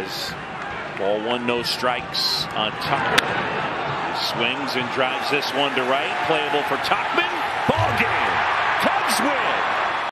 Lopez. Ball one, no strikes on Tucker. He swings and drives this one to right. Playable for Tauchman. Ball game. Cubs win.